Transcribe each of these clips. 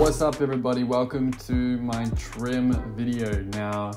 What's up everybody? Welcome to my trim video. Now,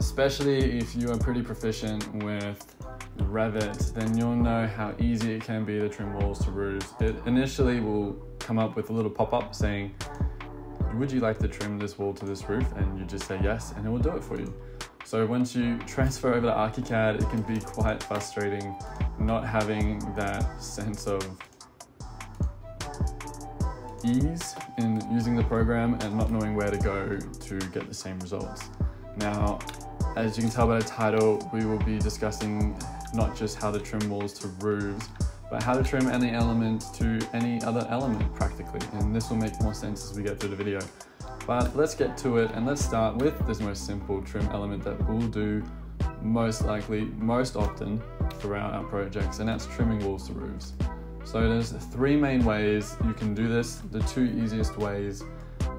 especially if you are pretty proficient with Revit, then you'll know how easy it can be to trim walls to roofs. It initially will come up with a little pop-up saying, would you like to trim this wall to this roof? And you just say yes, and it will do it for you. So once you transfer over to ArchiCAD, it can be quite frustrating not having that sense of ease in using the program and not knowing where to go to get the same results. Now, as you can tell by the title, we will be discussing not just how to trim walls to roofs, but how to trim any element to any other element practically. And this will make more sense as we get through the video. But let's get to it and let's start with this most simple trim element that we'll do most likely, most often throughout our projects, and that's trimming walls to roofs. So there's three main ways you can do this. The two easiest ways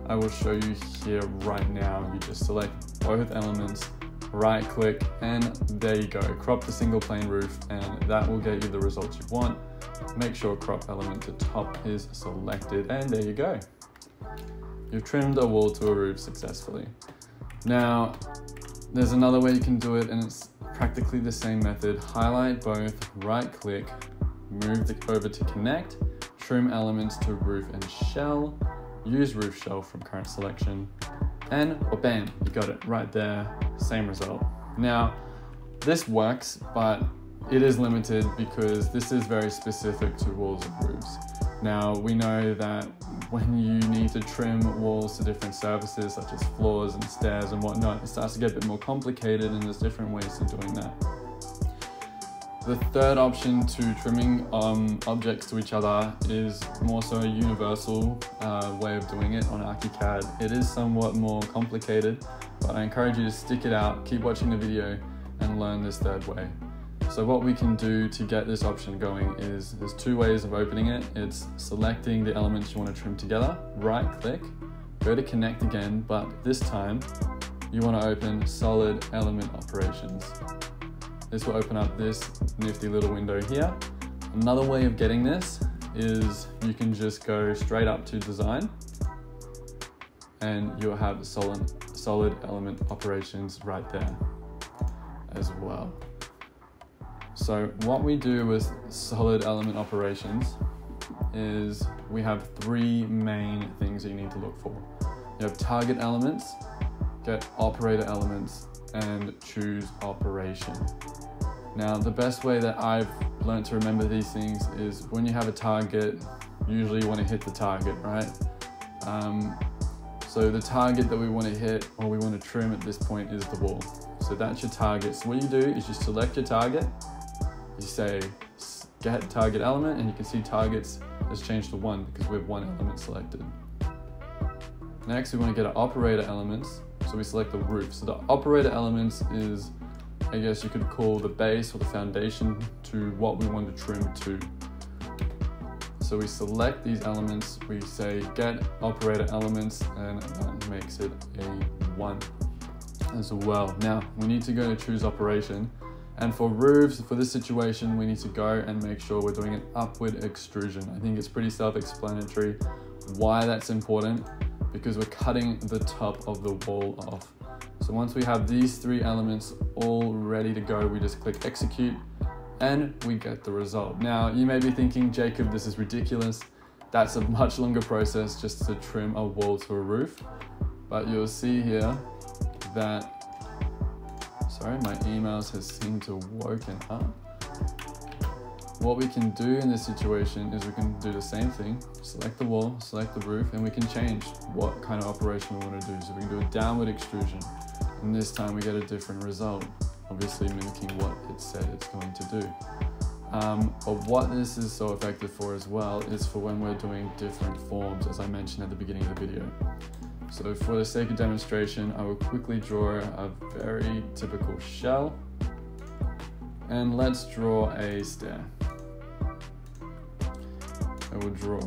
I will show you here right now. You just select both elements, right click, and there you go. Crop the single plane roof and that will get you the results you want. Make sure crop element to top is selected and there you go. You've trimmed a wall to a roof successfully. Now, there's another way you can do it and it's practically the same method. Highlight both, right click, move the, over to connect, trim elements to roof and shell, use roof shell from current selection, and oh, bam, you got it right there, same result. Now, this works, but it is limited because this is very specific to walls and roofs. Now, we know that when you need to trim walls to different surfaces such as floors and stairs and whatnot, it starts to get a bit more complicated and there's different ways of doing that. The third option to trimming um, objects to each other is more so a universal uh, way of doing it on ArchiCAD. It is somewhat more complicated, but I encourage you to stick it out, keep watching the video, and learn this third way. So what we can do to get this option going is there's two ways of opening it. It's selecting the elements you want to trim together, right click, go to connect again, but this time you want to open solid element operations. This will open up this nifty little window here. Another way of getting this is you can just go straight up to design and you'll have solid, solid element operations right there as well. So what we do with solid element operations is we have three main things that you need to look for. You have target elements, get operator elements, and choose operation. Now, the best way that I've learned to remember these things is when you have a target, usually you want to hit the target, right? Um, so the target that we want to hit or we want to trim at this point is the wall. So that's your target. So what you do is you select your target, you say get target element and you can see targets has changed to one because we have one element selected. Next, we want to get our operator elements. So we select the roof. So the operator elements is, I guess you could call the base or the foundation to what we want to trim to. So we select these elements, we say get operator elements, and that makes it a one as well. Now we need to go to choose operation. And for roofs, for this situation, we need to go and make sure we're doing an upward extrusion. I think it's pretty self-explanatory why that's important because we're cutting the top of the wall off. So once we have these three elements all ready to go, we just click execute and we get the result. Now you may be thinking, Jacob, this is ridiculous. That's a much longer process just to trim a wall to a roof. But you'll see here that Sorry, my emails has seemed to woken up. What we can do in this situation is we can do the same thing, select the wall, select the roof, and we can change what kind of operation we want to do. So we can do a downward extrusion, and this time we get a different result, obviously mimicking what it said it's going to do. Um, but what this is so effective for as well is for when we're doing different forms, as I mentioned at the beginning of the video. So for the sake of demonstration, I will quickly draw a very typical shell. And let's draw a stair. Will draw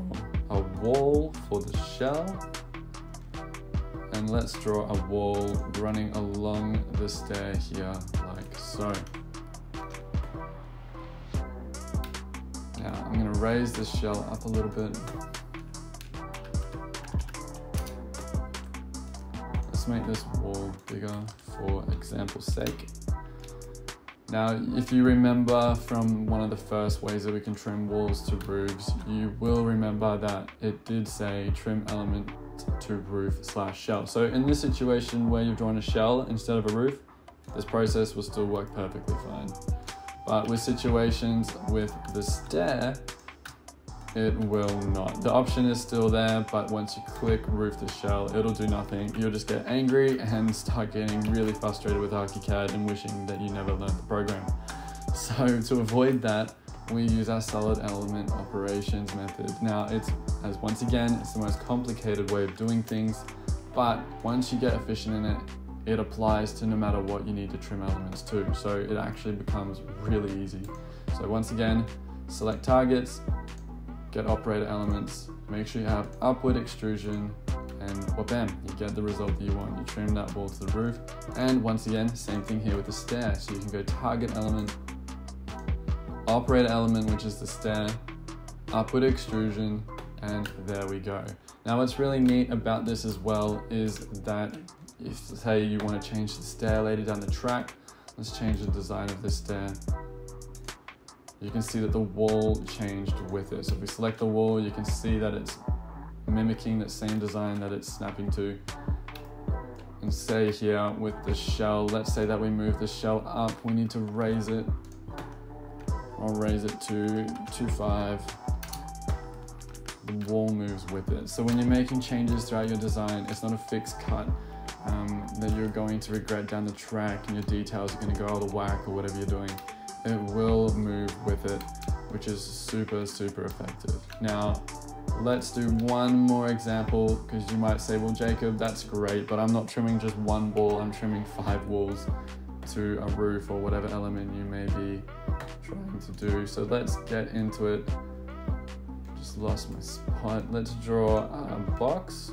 a wall for the shell. And let's draw a wall running along the stair here like so. Now I'm gonna raise the shell up a little bit let's make this wall bigger for example's sake. Now, if you remember from one of the first ways that we can trim walls to roofs, you will remember that it did say trim element to roof slash shell. So in this situation where you've drawn a shell instead of a roof, this process will still work perfectly fine. But with situations with the stair, it will not. The option is still there, but once you click roof the shell, it'll do nothing. You'll just get angry and start getting really frustrated with ArchiCAD and wishing that you never learned the program. So to avoid that, we use our solid element operations method. Now it's, as once again, it's the most complicated way of doing things, but once you get efficient in it, it applies to no matter what you need to trim elements to. So it actually becomes really easy. So once again, select targets, get operator elements, make sure you have upward extrusion, and well, bam, you get the result that you want. You trim that wall to the roof. And once again, same thing here with the stair. So you can go target element, operator element, which is the stair, upward extrusion, and there we go. Now what's really neat about this as well is that if say you want to change the stair later down the track, let's change the design of this stair. You can see that the wall changed with it. So if we select the wall, you can see that it's mimicking that same design that it's snapping to. And say here with the shell, let's say that we move the shell up, we need to raise it I'll raise it to 2.5. The wall moves with it. So when you're making changes throughout your design, it's not a fixed cut um, that you're going to regret down the track and your details are going to go out of whack or whatever you're doing. It will move with it, which is super, super effective. Now, let's do one more example because you might say, well, Jacob, that's great, but I'm not trimming just one wall, I'm trimming five walls to a roof or whatever element you may be trying to do. So let's get into it. Just lost my spot. Let's draw a box.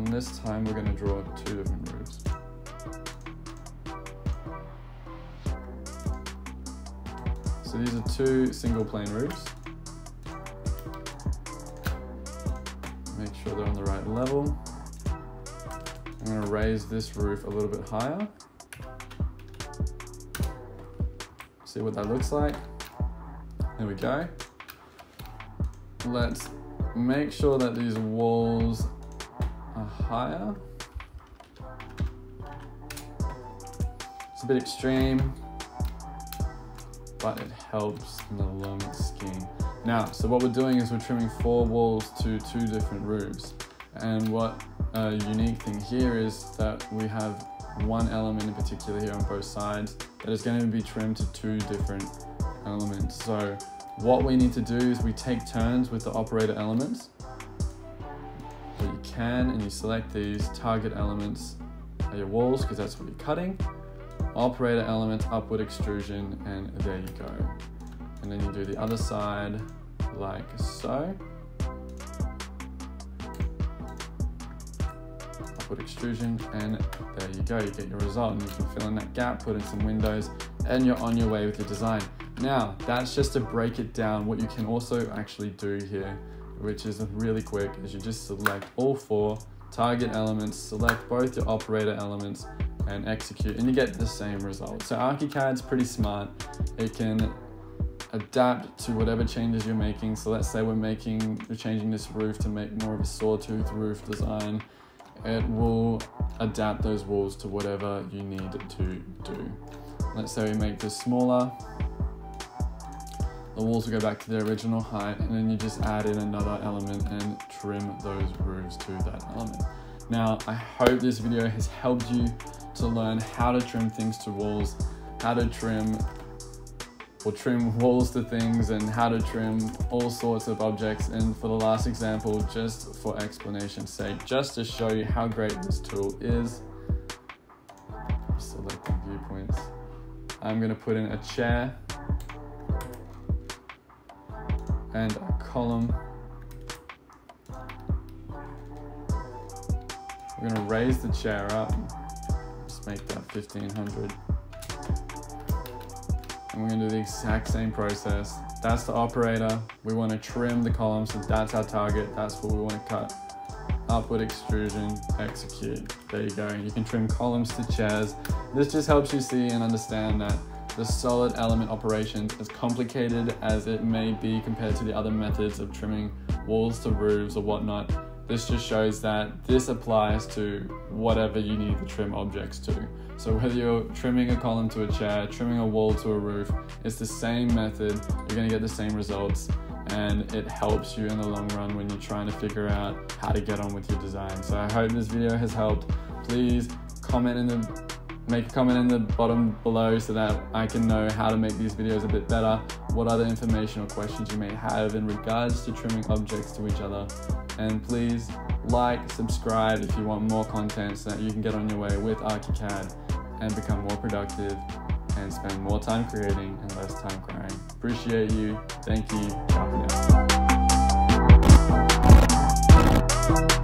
And this time we're going to draw two different roofs. So these are two single plane roofs. make sure they're on the right level. I'm going to raise this roof a little bit higher. See what that looks like. There we go. Let's make sure that these walls higher. It's a bit extreme, but it helps in the long scheme. Now, so what we're doing is we're trimming four walls to two different roofs. And what a unique thing here is that we have one element in particular here on both sides that is going to be trimmed to two different elements. So what we need to do is we take turns with the operator elements. Can and you select these target elements at your walls because that's what you're cutting. Operator element, upward extrusion, and there you go and then you do the other side like so. Upward extrusion and there you go, you get your result and you can fill in that gap, put in some windows and you're on your way with your design. Now, that's just to break it down. What you can also actually do here, which is really quick, is you just select all four target elements, select both your operator elements and execute and you get the same result. So ArchiCAD's pretty smart. It can adapt to whatever changes you're making. So let's say we're making, we're changing this roof to make more of a sawtooth roof design. It will adapt those walls to whatever you need to do. Let's say we make this smaller. The walls will go back to their original height and then you just add in another element and trim those roofs to that element. Now, I hope this video has helped you to learn how to trim things to walls, how to trim or trim walls to things and how to trim all sorts of objects. And for the last example, just for explanation's sake, just to show you how great this tool is, selecting viewpoints, I'm gonna put in a chair and a column. We're gonna raise the chair up, just make that 1500. and we're gonna do the exact same process. That's the operator. We wanna trim the column, so that's our target. That's what we wanna cut. Upward extrusion, execute. There you go. You can trim columns to chairs. This just helps you see and understand that the solid element operations, as complicated as it may be compared to the other methods of trimming walls to roofs or whatnot, this just shows that this applies to whatever you need to trim objects to. So whether you're trimming a column to a chair, trimming a wall to a roof, it's the same method, you're gonna get the same results and it helps you in the long run when you're trying to figure out how to get on with your design. So I hope this video has helped. Please comment in the Make a comment in the bottom below so that I can know how to make these videos a bit better, what other information or questions you may have in regards to trimming objects to each other. And please like, subscribe if you want more content so that you can get on your way with ArchiCAD and become more productive and spend more time creating and less time crying. Appreciate you. Thank you. Ciao